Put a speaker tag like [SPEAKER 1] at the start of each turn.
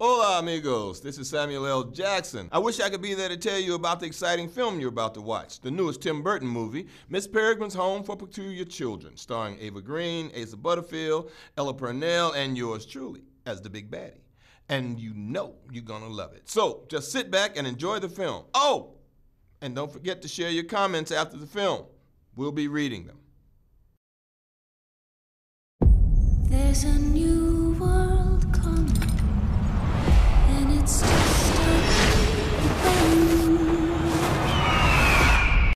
[SPEAKER 1] Hola, amigos. This is Samuel L. Jackson. I wish I could be there to tell you about the exciting film you're about to watch, the newest Tim Burton movie, Miss Peregrine's Home for Peculiar Children, starring Eva Green, Asa Butterfield, Ella Purnell, and yours truly as the big baddie. And you know you're gonna love it. So just sit back and enjoy the film. Oh, and don't forget to share your comments after the film. We'll be reading them.
[SPEAKER 2] There's a new world.